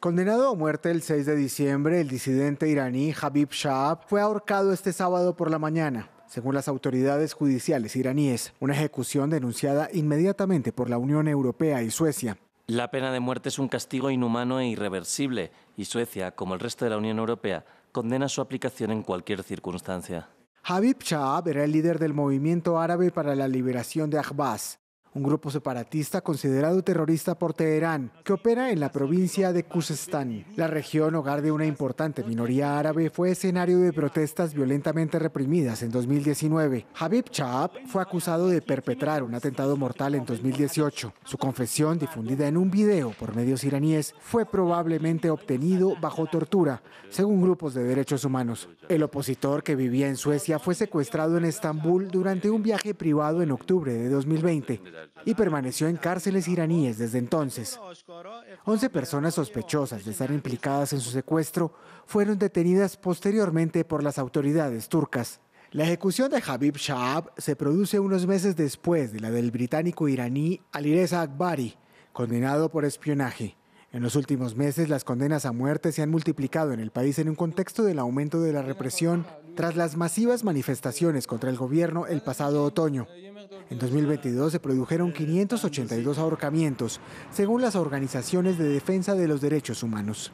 Condenado a muerte el 6 de diciembre, el disidente iraní Habib Shahab fue ahorcado este sábado por la mañana. Según las autoridades judiciales iraníes, una ejecución denunciada inmediatamente por la Unión Europea y Suecia. La pena de muerte es un castigo inhumano e irreversible, y Suecia, como el resto de la Unión Europea, condena su aplicación en cualquier circunstancia. Habib Shahab era el líder del movimiento árabe para la liberación de Ahvaz, un grupo separatista considerado terrorista por Teherán, que opera en la provincia de Khuzestán. La región, hogar de una importante minoría árabe, fue escenario de protestas violentamente reprimidas en 2019. Habib Chahab fue acusado de perpetrar un atentado mortal en 2018. Su confesión, difundida en un video por medios iraníes, fue probablemente obtenido bajo tortura, según grupos de derechos humanos. El opositor que vivía en Suecia fue secuestrado en Estambul durante un viaje privado en octubre de 2020 y permaneció en cárceles iraníes desde entonces. 11 personas sospechosas de estar implicadas en su secuestro fueron detenidas posteriormente por las autoridades turcas. La ejecución de Habib Shahab se produce unos meses después de la del británico iraní Alireza Akbari, condenado por espionaje. En los últimos meses, las condenas a muerte se han multiplicado en el país en un contexto del aumento de la represión tras las masivas manifestaciones contra el gobierno el pasado otoño. En 2022 se produjeron 582 ahorcamientos, según las organizaciones de defensa de los derechos humanos.